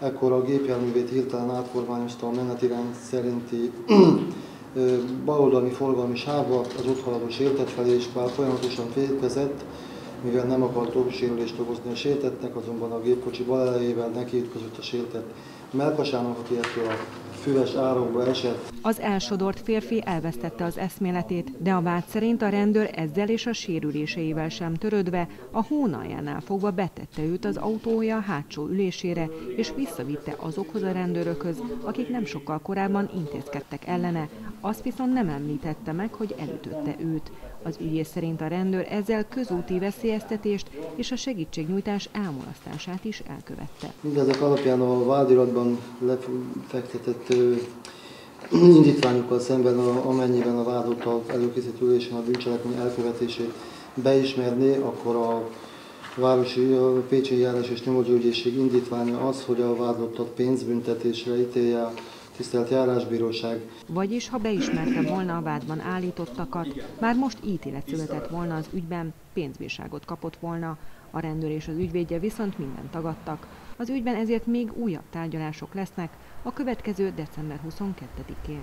ekkor a gépjárművét hirtelen átformányozta a menetirend szerinti baloldali forgalmi sávba az ott haladó sértett felé, és bár folyamatosan fékezett, mivel nem akart sérülést okozni a sértetnek, azonban a gépkocsi bal elejével nekiütközött a sértett melkasának, aki ettől a füves árokba esett. Az elsodort férfi elvesztette az eszméletét, de a vád szerint a rendőr ezzel és a sérüléseivel sem törődve a hónaljánál fogva betette őt az autója hátsó ülésére, és visszavitte azokhoz a rendőrökhöz, akik nem sokkal korábban intézkedtek ellene. Azt viszont nem említette meg, hogy elütötte őt. Az ügyész szerint a rendőr ezzel közúti veszélyeztetést és a segítségnyújtás elmulasztását is elkövette. Mindezek alapján a vádiratban lefektetett indítványokkal szemben, amennyiben a vádlottal előkészítő ülésen a bűncselekmény elkövetését beismerné, akkor a Városi a Pécsi Járás és Nyomozóügyészség indítványa az, hogy a vádlottat pénzbüntetésre ítélje tisztelt járásbíróság. Vagyis, ha beismerte volna a vádban állítottakat, már most ítélet született volna az ügyben, pénzbírságot kapott volna. A rendőr és az ügyvédje viszont mindent tagadtak. Az ügyben ezért még újabb tárgyalások lesznek a következő december 22-én.